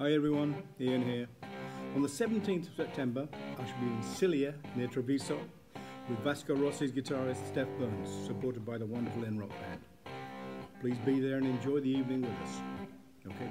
Hi everyone, Ian here. On the 17th of September, I shall be in Silea near Treviso with Vasco Rossi's guitarist Stef Burns, supported by the wonderful Inrok Band. Please be there and enjoy the evening with us. Okay.